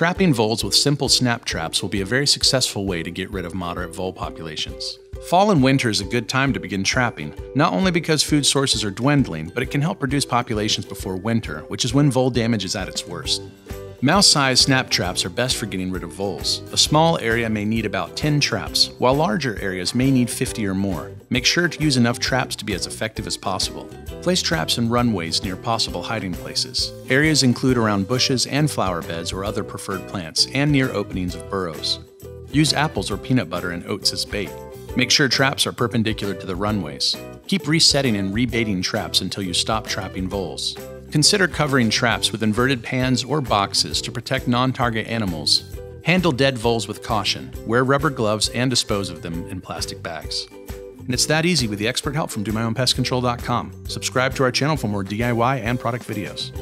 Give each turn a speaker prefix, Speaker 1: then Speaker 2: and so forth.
Speaker 1: Trapping voles with simple snap traps will be a very successful way to get rid of moderate vole populations. Fall and winter is a good time to begin trapping, not only because food sources are dwindling, but it can help reduce populations before winter, which is when vole damage is at its worst. Mouse-sized snap traps are best for getting rid of voles. A small area may need about 10 traps, while larger areas may need 50 or more. Make sure to use enough traps to be as effective as possible. Place traps in runways near possible hiding places. Areas include around bushes and flower beds or other preferred plants, and near openings of burrows. Use apples or peanut butter and oats as bait. Make sure traps are perpendicular to the runways. Keep resetting and rebaiting traps until you stop trapping voles. Consider covering traps with inverted pans or boxes to protect non target animals. Handle dead voles with caution, wear rubber gloves, and dispose of them in plastic bags. And it's that easy with the expert help from DoMyOwnPestControl.com. Subscribe to our channel for more DIY and product videos.